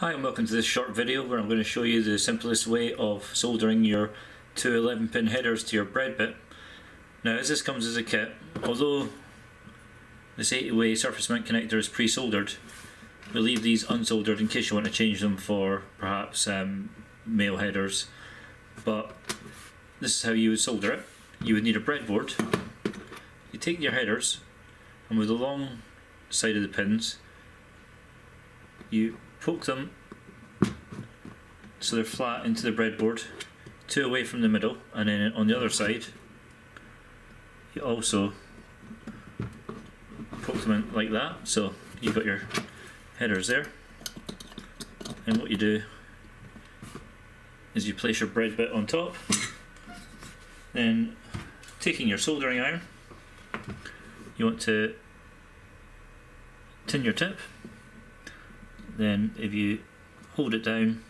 Hi and welcome to this short video where I'm going to show you the simplest way of soldering your two 11 pin headers to your bread:bit. Now as this comes as a kit, although this 80 way surface mount connector is pre-soldered, we leave these unsoldered in case you want to change them for perhaps um, male headers. But this is how you would solder it. You would need a breadboard. You take your headers and with the long side of the pins you poke them so they're flat into the breadboard, two away from the middle, and then on the other side, you also poke them in like that. So you've got your headers there, and what you do is you place your bread:bit on top, then taking your soldering iron, you want to tin your tip then if you hold it down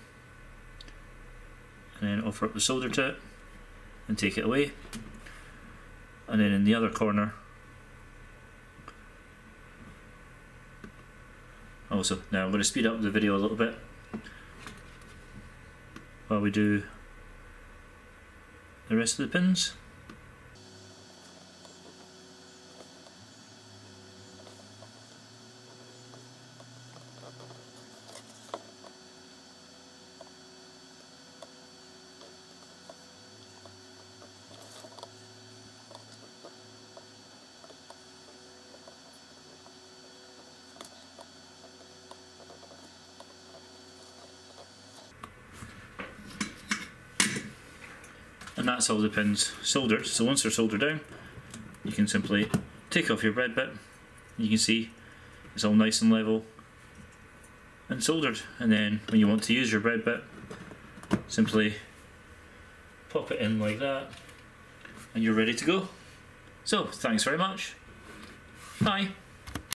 and then offer up the solder to it and take it away. And then in the other corner also now I'm going to speed up the video a little bit. While we do the rest of the pins and that's all the pins soldered. So once they're soldered down, you can simply take off your bread:bit. You can see it's all nice and level and soldered. And then when you want to use your bread:bit, simply pop it in like that and you're ready to go. So thanks very much. Bye.